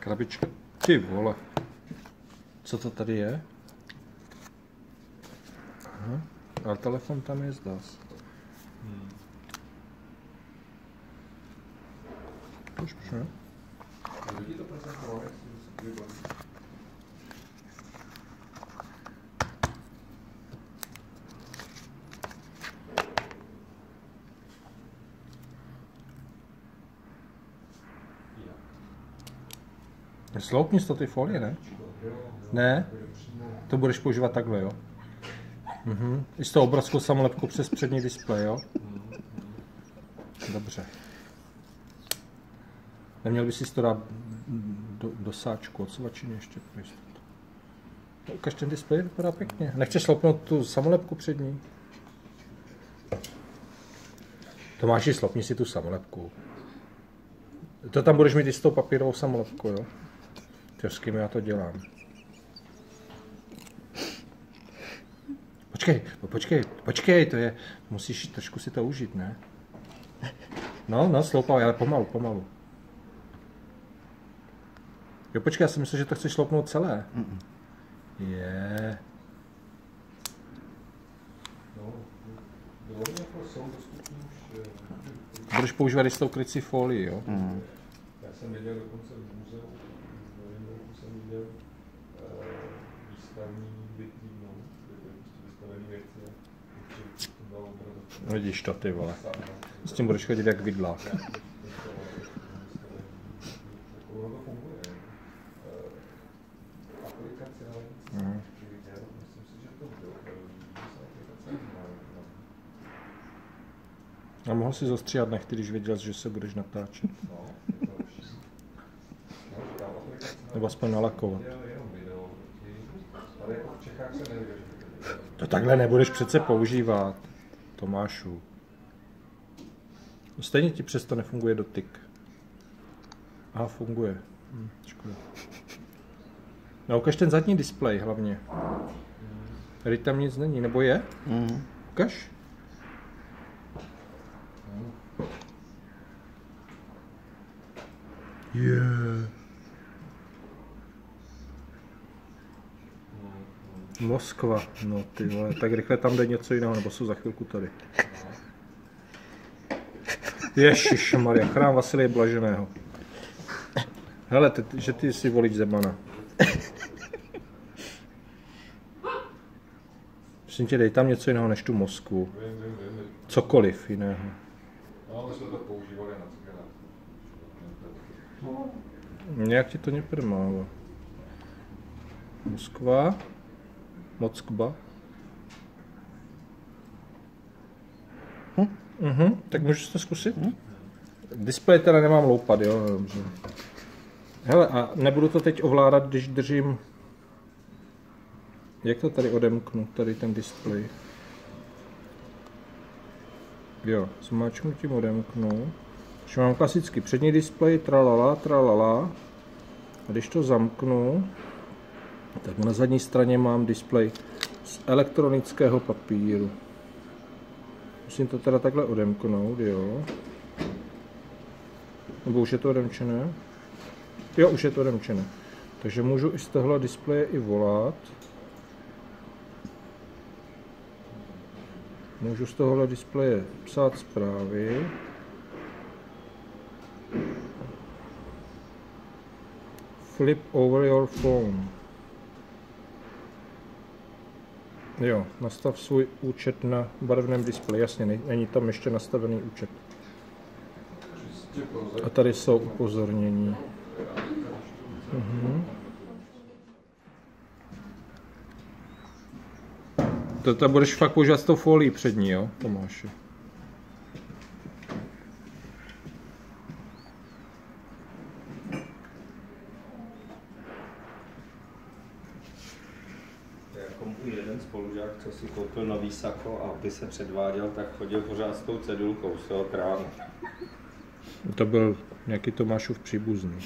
Krabička. Ty vole. Co to tady je? Aha. Ale telefon tam je, zdá se. Už, už ne? Sloupni to ty folie, ne? Ne? To budeš používat takhle, jo? Mhm. I s tou obrazkou samolepkou přes přední displej, jo? Dobře. Neměl by si to dát do, do sáčku od svačiny ještě. No, Ukaž ten displej, vypadá pěkně. Nechceš slopnout tu samolepku přední? Tomáši, slopni si tu samolepku. To tam budeš mít i s tou papírovou samolepkou, jo? Tyjo, s kým já to dělám? Počkej, no počkej, počkej, to je, musíš trošku si to užít, ne? No, no, sloupal, ale pomalu, pomalu. Jo, počkej, já jsem myslel, že to chceš sloupnout celé. Je. Budeš používat i s tou krycí folii, jo? Já jsem viděl dokonce Vidíš to, ty vole. S tím budeš chodit jak vidlák. Na- A mohl si zostříhat nechty, když věděl, že se budeš natáčet. Nebo aspoň nalakovat. To takhle nebudeš přece používat, Tomášu. Stejně ti přesto nefunguje dotyk. Aha, funguje. Hm, škoda. No, ukaž ten zadní displej hlavně. Tady tam nic není, nebo je? Mhm. Ukaž. Je. Moskva, no ty vole, tak rychle tam jde něco jiného, nebo jsou za chvilku tady. Ježíš Maria, chrám Vasilie Blaženého. Hele, ty, že ty si volíš Zemana. Prosím tě, dej tam něco jiného než tu Moskvu. Cokoliv jiného. No, cigarách. Nějak ti to neprmává. Moskva. Moskva. Mhm, tak můžeš to zkusit? Displej teda nemám loupat, jo? Dobře. Hele, a nebudu to teď ovládat, když držím... Jak to tady odemknu, tady ten displej? Jo, zmáčknutím odemknu. Když mám klasický přední displej, tralala, tralala. A když to zamknu, tak na zadní straně mám displej z elektronického papíru. Musím to teda takhle odemknout, jo. Nebo už je to odemčené? Jo, už je to odemčené. Takže můžu i z tohle displeje i volat. Můžu z tohohle displeje psát zprávy. Flip over your phone. Jo, nastav svůj účet na barevném displeji. Jasně, ne- není tam ještě nastavený účet. A tady jsou upozornění. Mhm. To, to budeš fakt používat s tou folií přední, jo, Tomáši? Spolužák, co si koupil nový sako a aby se předváděl, tak chodil pořád s tou cedulkou z toho krámu. To byl nějaký Tomášův příbuzný.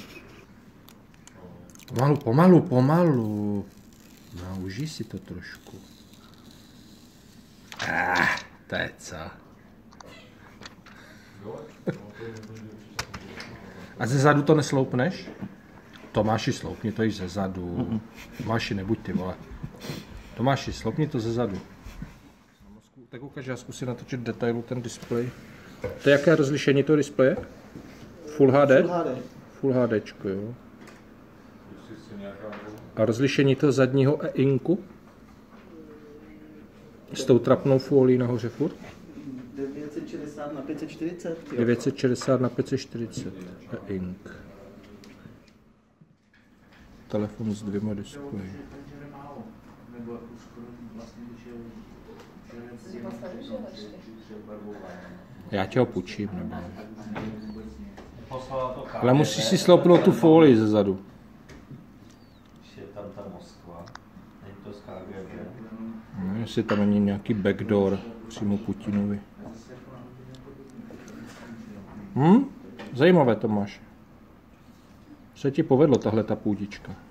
Pomalu, pomalu, pomalu. No, užij si to trošku. Ah, to je co. A ze zadu to nesloupneš? Tomáši, sloupni to i ze zadu. Tomáši, nebuď ty vole. Tomáši, sloupni to ze zadu. Tak ukáž, já zkusím natočit detailu ten displej. To je jaké rozlišení toho displeje? Full HD? Full HD. Full HDčko, jo. A rozlišení toho zadního e-inku? S tou trapnou folí nahoře furt? 960 na 540. jo. 960 na 540 e-ink. Telefon s dvěma displeji. Já tě ho půjčím, nebo... Ale musíš si sloupnout tu folii ze zadu. Je tam ta Moskva. Není to z KGB. No, jestli tam není nějaký backdoor přímo Putinovi. Hm? Zajímavé to máš. Se ti povedlo tahle ta půdička.